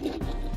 you